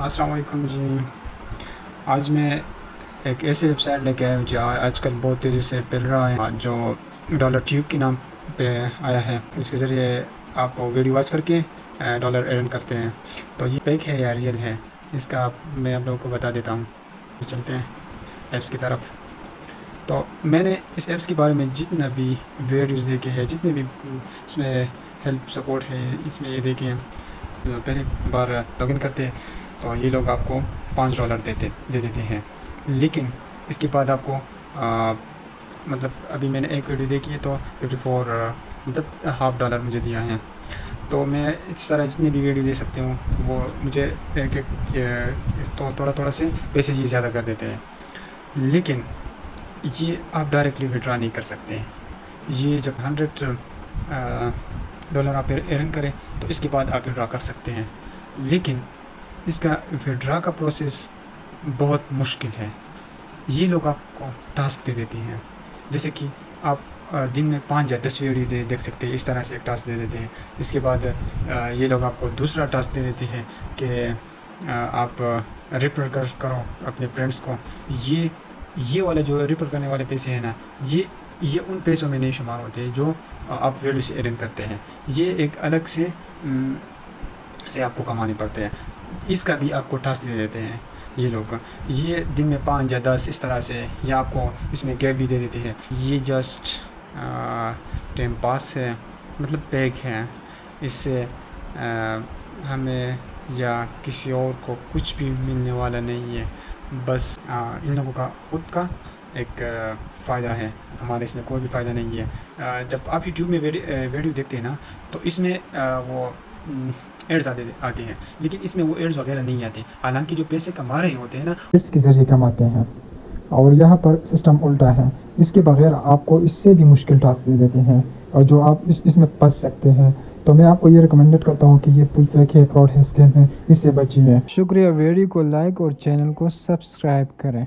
अस्सलाम वालेकुम जी, आज मैं एक ऐसे वेबसाइट लेके आया हूँ जो आजकल बहुत तेज़ी से फैल रहा है, जो डॉलर ट्यूब के नाम पे आया है। इसके ज़रिए आप वीडियो वॉच करके डॉलर अर्न करते हैं। तो ये पैक है या रियल है, इसका मैं आप लोगों को बता देता हूँ। चलते हैं ऐप्स की तरफ़। तो मैंने इस ऐप्स के बारे में जितना भी वीडियोज़ देखे हैं, जितने भी इसमें हेल्प सपोर्ट है, इसमें ये देखे हैं। पहले बार लॉगिन करते हैं। तो ये लोग आपको पाँच डॉलर देते दे देते हैं। लेकिन इसके बाद आपको आ, मतलब अभी मैंने एक वीडियो देखी है तो फिफ्टी फोर मतलब हाफ़ डॉलर मुझे दिया है। तो मैं इस तरह जितनी भी वीडियो दे सकती हूँ वो मुझे एक एक तो थोड़ा थोड़ा से पैसे ही ज़्यादा कर देते हैं। लेकिन ये आप डायरेक्टली विड्रा नहीं कर सकते। ये जब हंड्रेड डॉलर आप अर्न करें तो इसके बाद आप विड्रा कर सकते हैं। लेकिन इसका विड्रा का प्रोसेस बहुत मुश्किल है। ये लोग आपको टास्क दे देती हैं। जैसे कि आप दिन में पाँच या दस वीडियो दे, देख सकते हैं। इस तरह से एक टास्क दे देते हैं। इसके बाद ये लोग आपको दूसरा टास्क दे देते हैं कि आप रिपर कर, करो अपने फ्रेंड्स को। ये ये वाले जो रिपर करने वाले पैसे हैं ना, ये ये उन पैसों में नहीं शुमार होते जो आप वीडियो से अर्न करते हैं। ये एक अलग से से आपको कमाने पड़ते हैं। इसका भी आपको टास्क दे देते हैं ये लोग ये दिन में पाँच या दस इस तरह से या आपको इसमें गैप भी दे देते हैं। ये जस्ट टाइम पास है मतलब पैक है। इससे हमें या किसी और को कुछ भी मिलने वाला नहीं है। बस आ, इन लोगों का खुद का एक फ़ायदा है। हमारे इसमें कोई भी फ़ायदा नहीं है। आ, जब आप यूट्यूब में वीडियो देखते हैं ना तो इसमें आ, वो एड्स आते आते हैं। लेकिन इसमें वो एड्स वगैरह नहीं आते। हालाँकि जो पैसे कमा रहे होते हैं ना एड्स के ज़रिए कमाते हैं। और यहाँ पर सिस्टम उल्टा है। इसके बगैर आपको इससे भी मुश्किल टास्क दे देते हैं। और जो आप इस इसमें फंस सकते हैं। तो मैं आपको ये रिकमेंडेड करता हूँ कि ये फुल फेक है फ्रॉड है स्कैम है इससे बचिए। शुक्रिया वीडियो को लाइक और चैनल को सब्सक्राइब करें।